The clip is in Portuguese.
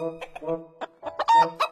Oh, oh, oh.